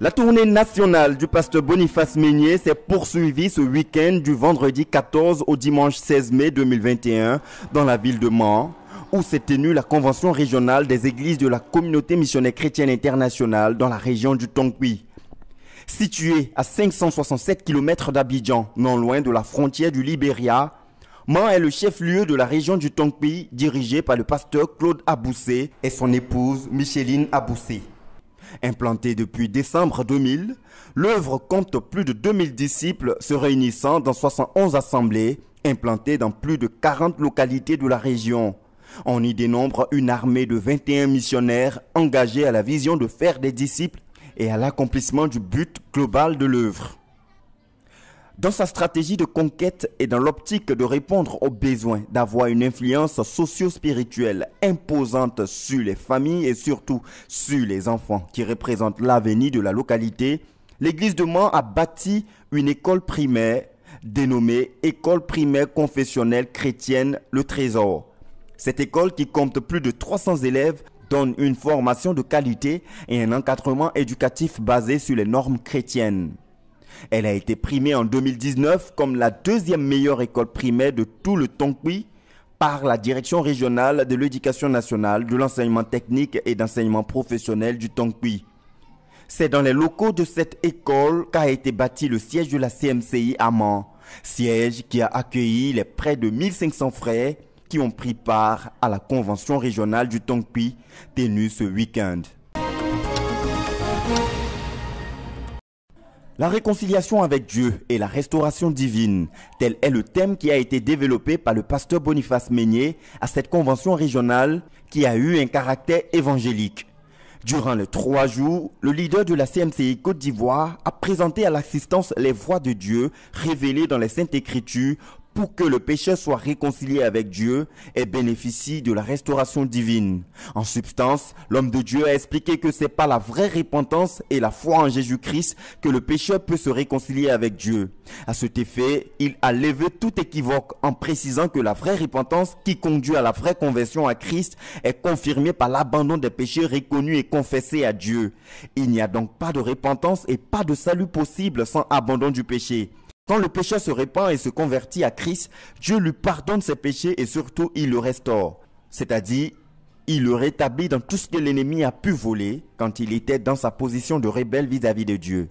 La tournée nationale du pasteur Boniface Meunier s'est poursuivie ce week-end du vendredi 14 au dimanche 16 mai 2021 dans la ville de Mans, où s'est tenue la convention régionale des églises de la communauté missionnaire chrétienne internationale dans la région du Tonkwí. Située à 567 km d'Abidjan, non loin de la frontière du Libéria, Mans est le chef-lieu de la région du Tonkwí, dirigé par le pasteur Claude Aboussé et son épouse Micheline Aboussé. Implantée depuis décembre 2000, l'œuvre compte plus de 2000 disciples se réunissant dans 71 assemblées implantées dans plus de 40 localités de la région. On y dénombre une armée de 21 missionnaires engagés à la vision de faire des disciples et à l'accomplissement du but global de l'œuvre. Dans sa stratégie de conquête et dans l'optique de répondre aux besoins d'avoir une influence socio-spirituelle imposante sur les familles et surtout sur les enfants qui représentent l'avenir de la localité, l'église de Mans a bâti une école primaire dénommée École primaire confessionnelle chrétienne Le Trésor. Cette école qui compte plus de 300 élèves donne une formation de qualité et un encadrement éducatif basé sur les normes chrétiennes. Elle a été primée en 2019 comme la deuxième meilleure école primaire de tout le Tonkwí par la Direction régionale de l'éducation nationale, de l'enseignement technique et d'enseignement professionnel du Tonkwí. C'est dans les locaux de cette école qu'a été bâti le siège de la CMCI à siège qui a accueilli les près de 1500 frères qui ont pris part à la convention régionale du Tonkwí tenue ce week-end. La réconciliation avec Dieu et la restauration divine, tel est le thème qui a été développé par le pasteur Boniface Meunier à cette convention régionale qui a eu un caractère évangélique. Durant les trois jours, le leader de la CMCI Côte d'Ivoire a présenté à l'assistance les voies de Dieu révélées dans les Saintes Écritures pour que le pécheur soit réconcilié avec Dieu et bénéficie de la restauration divine. En substance, l'homme de Dieu a expliqué que c'est par la vraie repentance et la foi en Jésus-Christ que le pécheur peut se réconcilier avec Dieu. À cet effet, il a levé tout équivoque en précisant que la vraie repentance qui conduit à la vraie conversion à Christ est confirmée par l'abandon des péchés reconnus et confessés à Dieu. Il n'y a donc pas de repentance et pas de salut possible sans abandon du péché. Quand le pécheur se répand et se convertit à Christ, Dieu lui pardonne ses péchés et surtout il le restaure. C'est-à-dire, il le rétablit dans tout ce que l'ennemi a pu voler quand il était dans sa position de rebelle vis-à-vis de Dieu.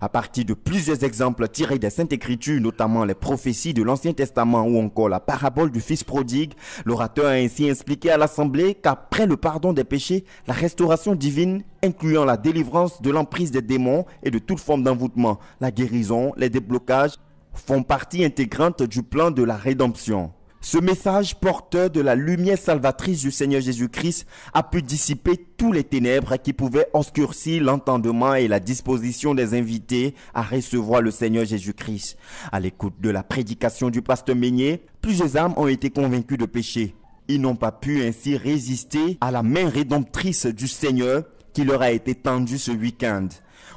À partir de plusieurs exemples tirés des Saintes Écritures, notamment les prophéties de l'Ancien Testament ou encore la parabole du Fils prodigue, l'orateur a ainsi expliqué à l'Assemblée qu'après le pardon des péchés, la restauration divine, incluant la délivrance de l'emprise des démons et de toute forme d'envoûtement, la guérison, les déblocages, font partie intégrante du plan de la rédemption. Ce message porteur de la lumière salvatrice du Seigneur Jésus-Christ a pu dissiper tous les ténèbres qui pouvaient obscurcir l'entendement et la disposition des invités à recevoir le Seigneur Jésus-Christ. À l'écoute de la prédication du pasteur Meunier, plusieurs âmes ont été convaincues de péché. Ils n'ont pas pu ainsi résister à la main rédemptrice du Seigneur qui leur a été tendue ce week-end.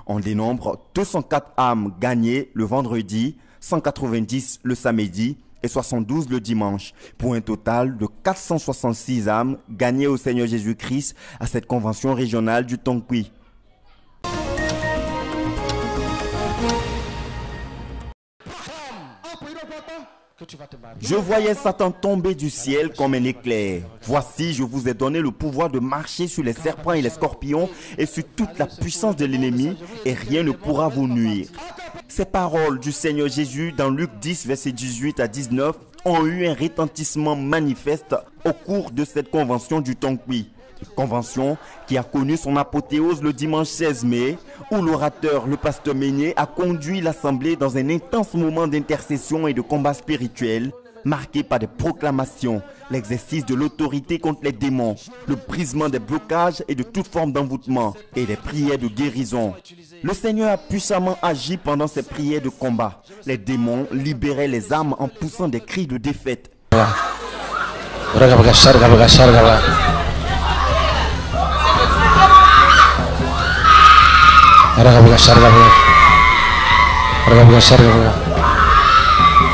On dénombre 204 âmes gagnées le vendredi, 190 le samedi, et 72 le dimanche, pour un total de 466 âmes gagnées au Seigneur Jésus-Christ à cette convention régionale du Tonkwí. Je voyais Satan tomber du ciel comme un éclair. Voici, je vous ai donné le pouvoir de marcher sur les serpents et les scorpions et sur toute la puissance de l'ennemi, et rien ne pourra vous nuire. Ces paroles du Seigneur Jésus dans Luc 10, verset 18 à 19 ont eu un retentissement manifeste au cours de cette convention du Tonkwí. Convention qui a connu son apothéose le dimanche 16 mai, où l'orateur, le pasteur Meunier, a conduit l'assemblée dans un intense moment d'intercession et de combat spirituel, marqué par des proclamations, l'exercice de l'autorité contre les démons, le brisement des blocages et de toute forme d'envoûtement, et des prières de guérison. Le Seigneur a puissamment agi pendant ces prières de combat. Les démons libéraient les âmes en poussant des cris de défaite.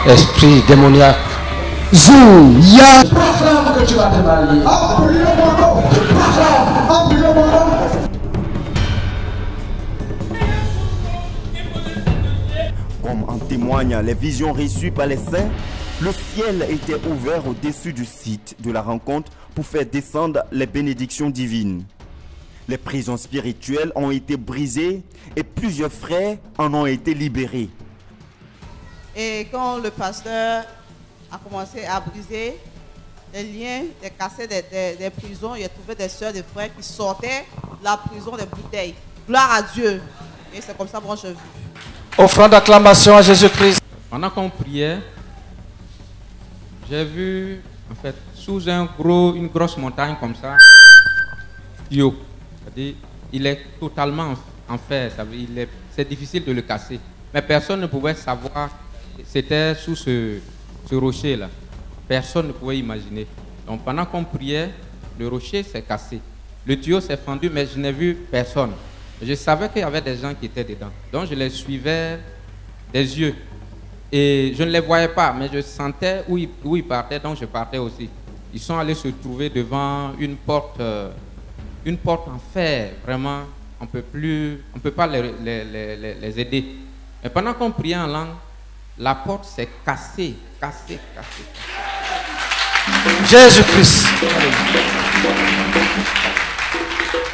Esprit démoniaque. Comme en témoignent les visions reçues par les saints, le ciel était ouvert au-dessus du site de la rencontre pour faire descendre les bénédictions divines. Les prisons spirituelles ont été brisées et plusieurs frères en ont été libérés. Et quand le pasteur a commencé à briser les liens, les casser des, des- des prisons, il a trouvé des soeurs, des frères qui sortaient de la prison des bouteilles. Gloire à Dieu. Et c'est comme ça que moi je vis. Offrande d'acclamation à Jésus-Christ. Pendant qu'on priait, j'ai vu, en fait, sous un gros, une grosse montagne comme ça, tuyau. C'est-à-dire, il est totalement en, fer. C'est difficile de le casser. Mais personne ne pouvait savoir. C'était sous ce, ce rocher-là. Personne ne pouvait imaginer. Donc pendant qu'on priait, le rocher s'est cassé. Le tuyau s'est fendu, mais je n'ai vu personne. Je savais qu'il y avait des gens qui étaient dedans. Donc je les suivais des yeux. Et je ne les voyais pas, mais je sentais où ils, où partaient, donc je partais aussi. Ils sont allés se trouver devant une porte, euh, une porte en fer, vraiment, on on peut pas les- les aider. Mais pendant qu'on priait en langue, la porte s'est cassée, cassée, cassée. Jésus-Christ.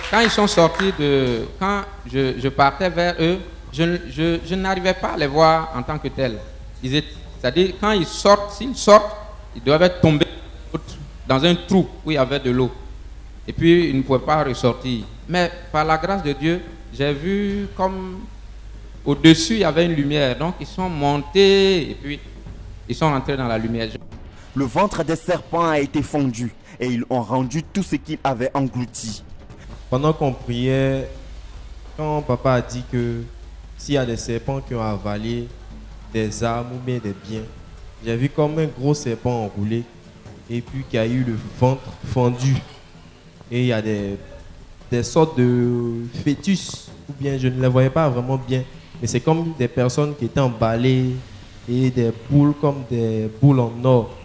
Quand ils sont sortis de, quand je, je partais vers eux, je, ne- je- je n'arrivais pas à les voir en tant que tels. C'est-à-dire, quand ils sortent, s'ils sortent, ils doivent être tombés dans un trou où il y avait de l'eau. Et puis, ils ne pouvaient pas ressortir. Mais par la grâce de Dieu, j'ai vu comme au-dessus, il y avait une lumière. Donc, ils sont montés et puis ils sont rentrés dans la lumière. Le ventre des serpents a été fondu et ils ont rendu tout ce qu'ils avaient englouti. Pendant qu'on priait, quand papa a dit que s'il y a des serpents qui ont avalé des armes ou bien des biens, j'ai vu comme un gros serpent enroulé et puis qui a eu le ventre fendu. Et il y a des, des sortes de fœtus, ou bien je ne les voyais pas vraiment bien, mais c'est comme des personnes qui étaient emballées et des boules comme des boules en or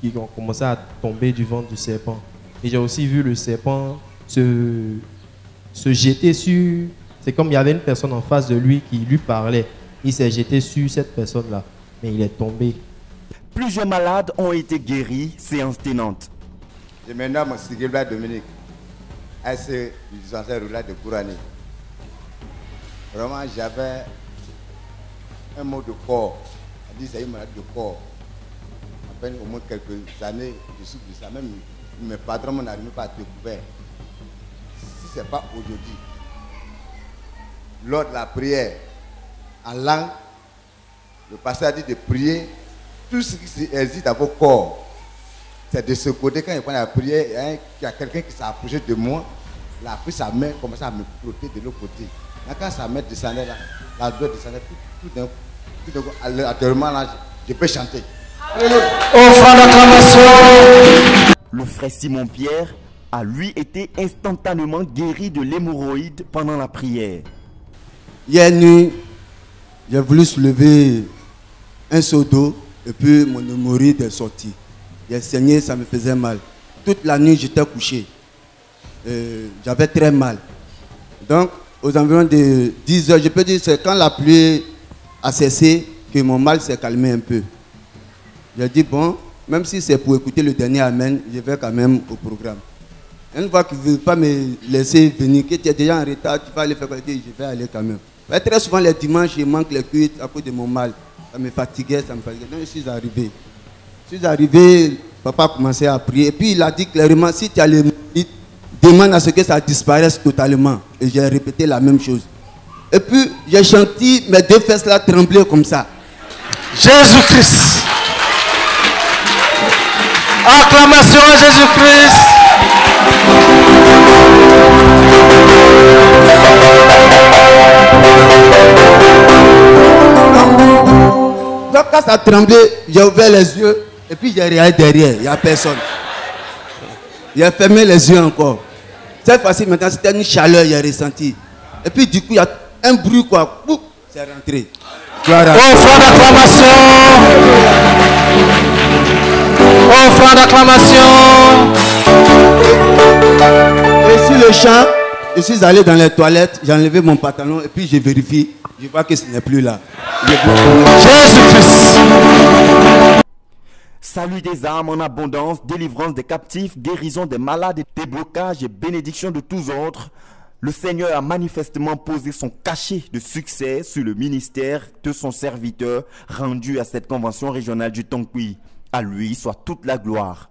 qui ont commencé à tomber du ventre du serpent. Et j'ai aussi vu le serpent se, se jeter sur... C'est comme il y avait une personne en face de lui qui lui parlait. Il s'est jeté sur cette personne-là, mais il est tombé. Plusieurs malades ont été guéris, séance tenante. Je me nomme Sigilba Dominique, ASC du dispensaire rural de Kourani. Vraiment, j'avais un mot de corps. On dit que c'est une maladie de corps. À peine au moins quelques années, je suis de ça. Même mes patrons n'arrivent pas à découvrir. Si ce n'est pas aujourd'hui, lors de la prière, en langue, le pasteur a dit de prier tout ce qui existe dans vos corps. C'est de ce côté, quand il prend la prière, il y a, y quelqu'un qui s'est approché de moi, il a pris sa main, commençait à me frotter de l'autre côté. Quand sa main descendait là, la descendait, tout, tout d'un coup, tout d'un coup, à l'intérieur, là, je, je peux chanter. Le frère Simon Pierre a lui été instantanément guéri de l'hémorroïde pendant la prière. Hier nuit, j'ai voulu soulever un seau d'eau et puis mon hémorroïde est sorti. J'ai saigné, ça me faisait mal. Toute la nuit, j'étais couché. Euh, J'avais très mal. Donc, aux environs de 10 heures, je peux dire c'est quand la pluie a cessé que mon mal s'est calmé un peu. J'ai dit, bon, même si c'est pour écouter le dernier Amen, je vais quand même au programme. Une fois qu'il ne veut pas me laisser venir, que tu es déjà en retard, tu vas aller faire quoi? Je vais aller quand même. Très souvent, les dimanches, je manque les cuites à cause de mon mal. Ça me fatiguait, ça me fatiguait. Donc, je suis arrivé. Je suis arrivé, papa a commencé à prier. Et puis, il a dit clairement si tu as mérites, demande à ce que ça disparaisse totalement. Et j'ai répété la même chose. Et puis, j'ai chanté, mes deux fesses là tremblaient comme ça. Jésus-Christ. Acclamation à Jésus-Christ. Donc, quand ça tremblait, j'ai ouvert les yeux et puis j'ai regardé derrière, il n'y a personne. J'ai fermé les yeux encore. Cette fois-ci, maintenant, c'était une chaleur, j'ai ressenti. Et puis, du coup, il y a un bruit, quoi. C'est rentré. Gloire à. Offrande d'acclamation. Offrande d'acclamation. Et sur le champ, Je suis allé dans les toilettes, j'ai enlevé mon pantalon et puis j'ai vérifié. Je vois que ce n'est plus là. Jésus-Christ. Salut des âmes en abondance, délivrance des captifs, guérison des malades, déblocage et bénédiction de tous autres. Le Seigneur a manifestement posé son cachet de succès sur le ministère de son serviteur rendu à cette convention régionale du Tonkoui. À lui soit toute la gloire.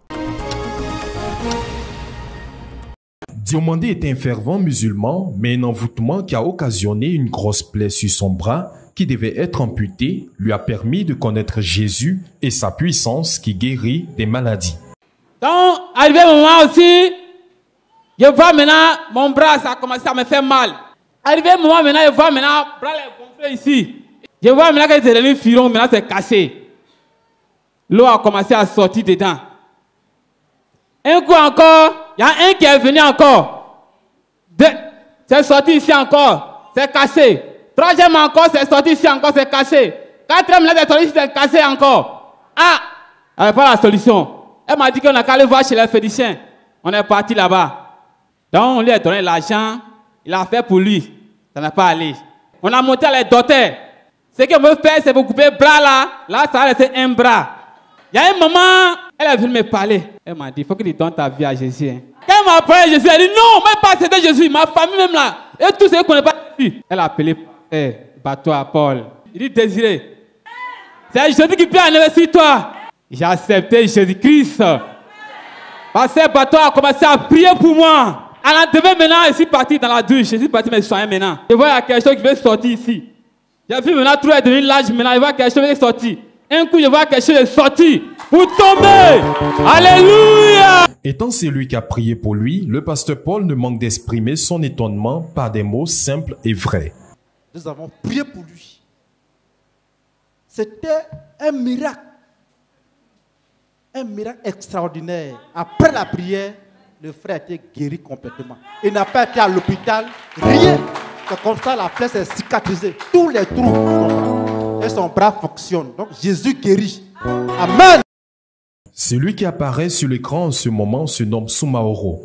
Diomandé est un fervent musulman, mais un envoûtement qui a occasionné une grosse plaie sur son bras qui devait être amputé lui a permis de connaître Jésus et sa puissance qui guérit des maladies. Donc, arrivé un moment aussi, je vois maintenant mon bras, ça a commencé à me faire mal. Arrivé un moment maintenant, je vois maintenant, bras est gonflé ici. Je vois maintenant que c'est devenu firon, maintenant c'est cassé. L'eau a commencé à sortir dedans. Un coup encore, il y a un qui est venu encore. C'est sorti ici encore, c'est cassé. Troisième encore, c'est sorti ici encore, c'est cassé. Quatrième, là, c'est sorti ici, c'est cassé encore. Ah, elle n'avait pas la solution. Elle m'a dit qu'on a qu'à aller voir chez les fédiciens. On est parti là-bas. Donc, on lui a donné l'argent. Il a fait pour lui. Ça n'a pas allé. On a monté à les docteurs. Ce qu'on veut faire, c'est vous couper le bras là. Là, ça va rester un bras. Il y a un moment, elle est venue me parler. Elle m'a dit, il faut que tu donnes ta vie à Jésus. hein. Quand elle m'a parlé Jésus, elle a dit, non, même pas c'était Jésus. Ma famille même là. Et tous ceux qui ne connaissent pas Jésus. Elle a appelé eh, bateau à Paul. Il dit, Désiré, c'est Jésus qui peut enlever sur toi. J'ai accepté Jésus-Christ. Parce que a commencé à prier pour moi. À la demain maintenant, je suis parti dans la douche. Je suis parti me soigner maintenant. Je vois quelque chose qui veut sortir ici. J'ai vu maintenant tout est devenu large maintenant. Je vois quelque chose qui est sorti. Un coup, je vois quelque chose est sorti pour tomber. Alléluia. Étant celui qui a prié pour lui, le pasteur Paul ne manque d'exprimer son étonnement par des mots simples et vrais. Nous avons prié pour lui. C'était un miracle. Un miracle extraordinaire. Après la prière, le frère été guéri complètement. Il n'a pas été à l'hôpital, rien. C'est comme ça la plaie s'est cicatrisée. Tous les trous. Et son bras fonctionne. Donc Jésus guérit. Amen. Celui qui apparaît sur l'écran en ce moment se nomme Sumaoro.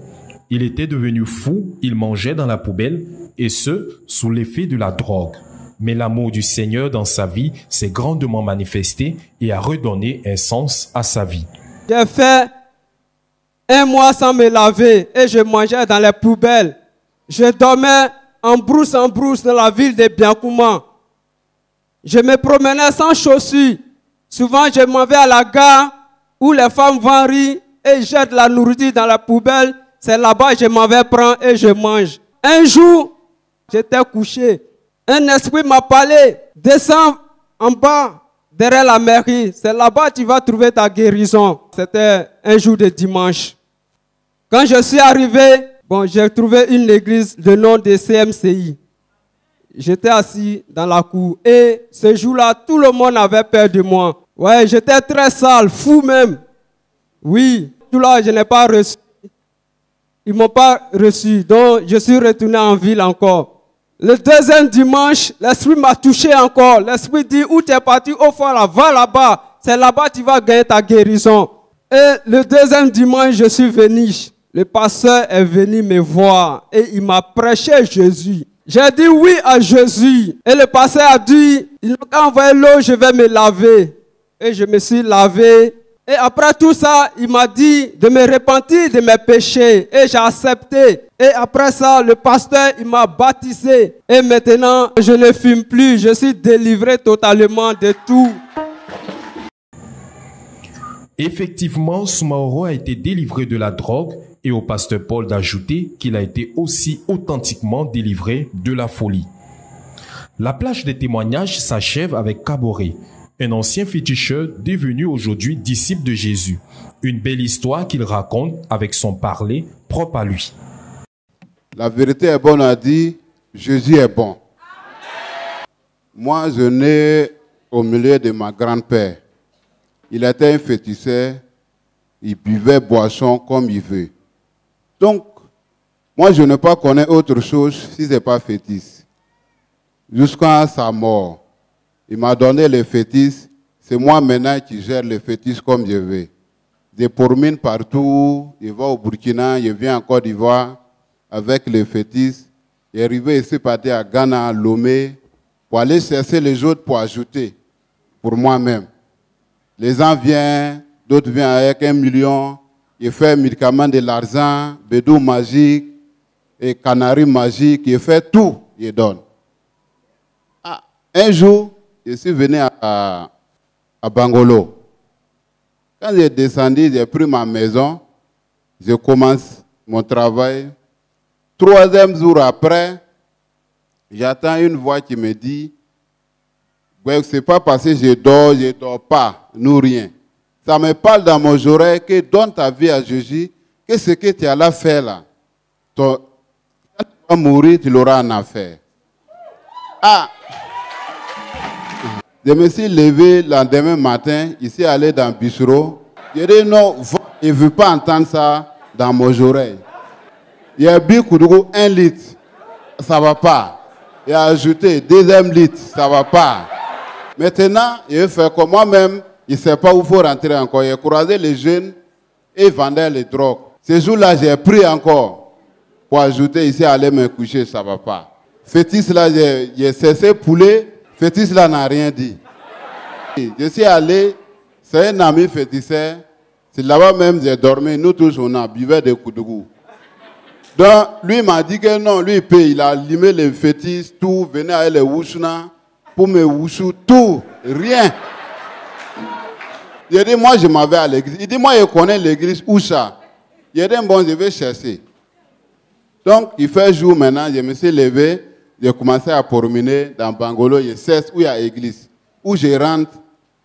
Il était devenu fou, il mangeait dans la poubelle, et ce, sous l'effet de la drogue. Mais l'amour du Seigneur dans sa vie s'est grandement manifesté et a redonné un sens à sa vie. J'ai fait un mois sans me laver et je mangeais dans les poubelles. Je dormais en brousse en brousse dans la ville de Biancouma. Je me promenais sans chaussures. Souvent, je m'en vais à la gare où les femmes vendent riz et jettent la nourriture dans la poubelle. C'est là-bas que je m'en vais prendre et je mange. Un jour, j'étais couché. Un esprit m'a parlé. Descends en bas derrière la mairie. C'est là-bas que tu vas trouver ta guérison. C'était un jour de dimanche. Quand je suis arrivé, bon, j'ai trouvé une église de nom de CMCI. J'étais assis dans la cour et ce jour-là, tout le monde avait peur de moi. Ouais, j'étais très sale, fou même. Oui, tout là, je n'ai pas reçu. Ils m'ont pas reçu, donc je suis retourné en ville encore. Le deuxième dimanche, l'esprit m'a touché encore. L'esprit dit, où tu es parti? Au fond là, va là-bas. C'est là-bas que tu vas gagner ta guérison. Et le deuxième dimanche, je suis venu. Le pasteur est venu me voir et il m'a prêché Jésus. J'ai dit oui à Jésus. Et le pasteur a dit, il m'a envoyé l'eau, je vais me laver. Et je me suis lavé. Et après tout ça, il m'a dit de me repentir de mes péchés. Et j'ai accepté. Et après ça, le pasteur, il m'a baptisé. Et maintenant, je ne fume plus. Je suis délivré totalement de tout. Effectivement, Sumaoro a été délivré de la drogue et au pasteur Paul d'ajouter qu'il a été aussi authentiquement délivré de la folie. La plage des témoignages s'achève avec Caboret, un ancien féticheur devenu aujourd'hui disciple de Jésus. Une belle histoire qu'il raconte avec son parler propre à lui. La vérité est bonne à dire, Jésus est bon. Moi, je nais au milieu de ma grand-père. Il était un féticheur, il buvait boisson comme il veut. Donc, moi, je ne pas connaître autre chose si ce n'est pas fétiche. Jusqu'à sa mort, il m'a donné le fétiche. C'est moi maintenant qui gère le fétiche comme je veux. Je promène partout, je vais au Burkina, je viens en Côte d'Ivoire avec le fétiche. Il est arrivé ici, parti à Ghana, à Lomé, pour aller chercher les autres pour ajouter pour moi-même. Les gens viennent, d'autres viennent avec un million, il fait médicaments de l'argent, bédou magique, et canari magique, il fait tout, il donne. Ah, un jour, je suis venu à, à Bangolo. Quand j'ai descendu, j'ai pris ma maison, je commence mon travail. Troisième jour après, j'attends une voix qui me dit, ouais, c'est pas parce que je dors, je dors pas, nous rien. Ça me parle dans mon oreille que donne ta vie à Jésus, que ce que tu as là fait là, quand tu vas mourir, tu l'auras en affaire. Ah! Je me suis levé le lendemain matin, ici allé dans le bistrot. Je dit non, je ne veux pas entendre ça dans mon oreille. Il y a bu un litre, ça ne va pas. Il a ajouté deuxième litre, ça ne va pas. Maintenant, il fait comme moi-même, il ne sait pas où il faut rentrer encore. Il a croisé les jeunes et vendait les drogues. Ce jour-là, j'ai pris encore pour ajouter ici, aller me coucher, ça ne va pas. Fétis là, j'ai cessé poulet. Fétis là n'a rien dit. Je suis allé, c'est un ami fétisseur. C'est là-bas même j'ai dormi. Nous tous, on a buvait des coups de goût. Donc, lui m'a dit que non, lui, il paye. Il a limé les fétiches, tout, venait avec les wouchna, pour me wouchou, tout, rien. Il dit, moi, je m'avais à l'église. Il dit, moi, je connais l'église Oucha. Il dit, bon, je vais chercher. Donc, il fait jour maintenant, je me suis levé, j'ai commencé à promener dans Bangolo, je sais où il y a l'église. Où je rentre,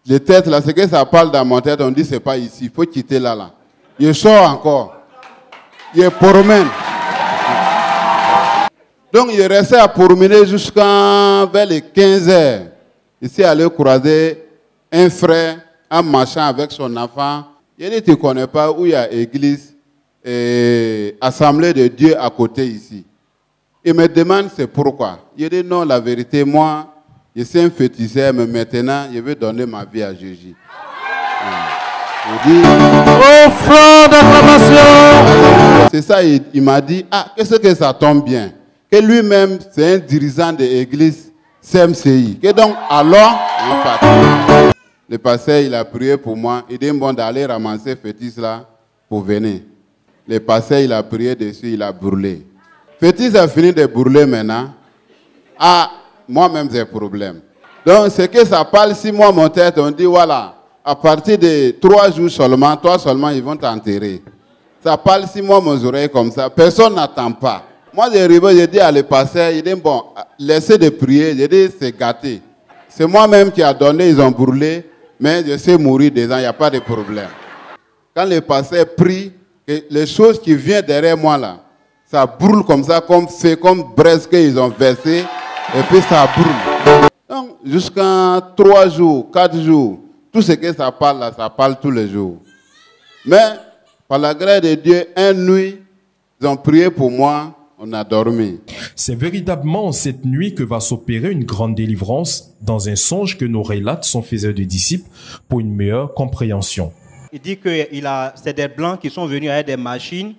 les têtes là, c'est que ça parle dans mon tête, on dit, c'est pas ici, il faut quitter là, là. Je sors encore. Je promène. Donc, il restait à promener jusqu'à vers les 15 heures. Ici, aller croiser un frère en marchant avec son enfant. Il dit, tu connais pas où il y a église et assemblée de Dieu à côté ici. Il me demande c'est pourquoi? Il dit, non, la vérité, moi, je suis un féticheur, mais maintenant, je vais donner ma vie à Jésus. Il dit, Offrande d'acclamation. c'est ça, il, il m'a dit, ah, qu'est-ce que ça tombe bien? Que lui-même, c'est un dirigeant de l'église CMCI. Que donc, alors, on. Le pasteur, il a prié pour moi. Il dit, bon, d'aller ramasser fétiche là pour venir. Le pasteur, il a prié dessus, il a brûlé. Fétiche a fini de brûler maintenant. Ah, moi-même, j'ai problème. Donc, c'est que ça parle, si moi, mon tête, on dit, voilà, à partir de trois jours seulement, toi seulement, ils vont t'enterrer. Ça parle si moi, mes oreilles comme ça. Personne n'attend pas. Moi, j'ai arrivé, j'ai dit à le pasteur, il dit, bon, laissez de prier. J'ai dit, c'est gâté. C'est moi-même qui a donné, ils ont brûlé, mais je sais mourir dedans, il n'y a pas de problème. Quand le pasteur prie, les choses qui viennent derrière moi là, ça brûle comme ça, comme fait, comme braise qu'ils ont versé, et puis ça brûle. Donc, jusqu'à trois jours, quatre jours, tout ce que ça parle là, ça parle tous les jours. Mais, par la grâce de Dieu, une nuit, ils ont prié pour moi, on a dormi. C'est véritablement cette nuit que va s'opérer une grande délivrance dans un songe que nous relate son faiseur de disciples pour une meilleure compréhension. Il dit que il a, c'est des blancs qui sont venus avec des machines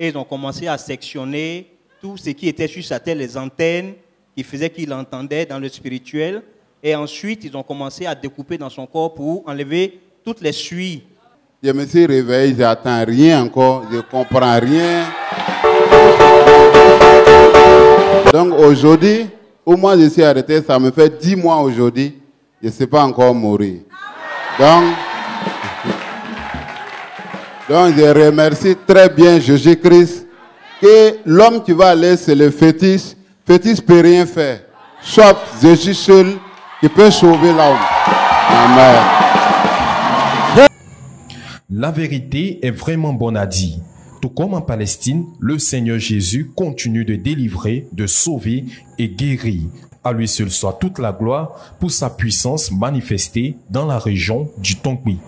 et ils ont commencé à sectionner tout ce qui était sur sa tête, les antennes qui faisaient qu'il entendait dans le spirituel. Et ensuite, ils ont commencé à découper dans son corps pour enlever toutes les suies. Je me suis réveillé, j'attends rien encore, je comprends rien. Donc aujourd'hui, au moins je suis arrêté, ça me fait 10 mois aujourd'hui, je ne sais pas encore mourir. Donc, donc je remercie très bien Jésus-Christ que l'homme qui va aller, c'est le fétiche. Fétiche peut rien faire. Sauf Jésus seul qui peut sauver l'homme. Amen. La vérité est vraiment bonne à dire. Tout comme en Palestine, le Seigneur Jésus continue de délivrer, de sauver et guérir. À lui seul soit toute la gloire pour sa puissance manifestée dans la région du Tongbi.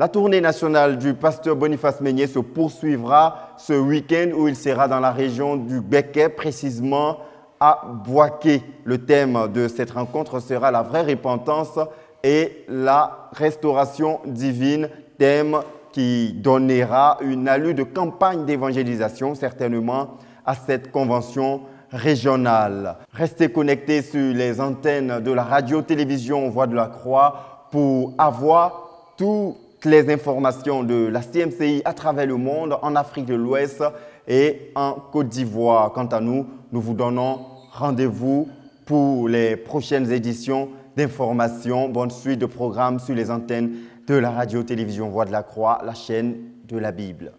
La tournée nationale du pasteur Boniface Meignet se poursuivra ce week-end où il sera dans la région du Béquet, précisément à Boaké. Le thème de cette rencontre sera la vraie repentance et la restauration divine, thème qui donnera une allure de campagne d'évangélisation certainement à cette convention régionale. Restez connectés sur les antennes de la radio-télévision Voix de la Croix pour avoir toutes les informations de la CMCI à travers le monde, en Afrique de l'Ouest et en Côte d'Ivoire. Quant à nous, nous vous donnons rendez-vous pour les prochaines éditions d'informations. Bonne suite de programmes sur les antennes de la radio-télévision Voix de la Croix, la chaîne de la Bible.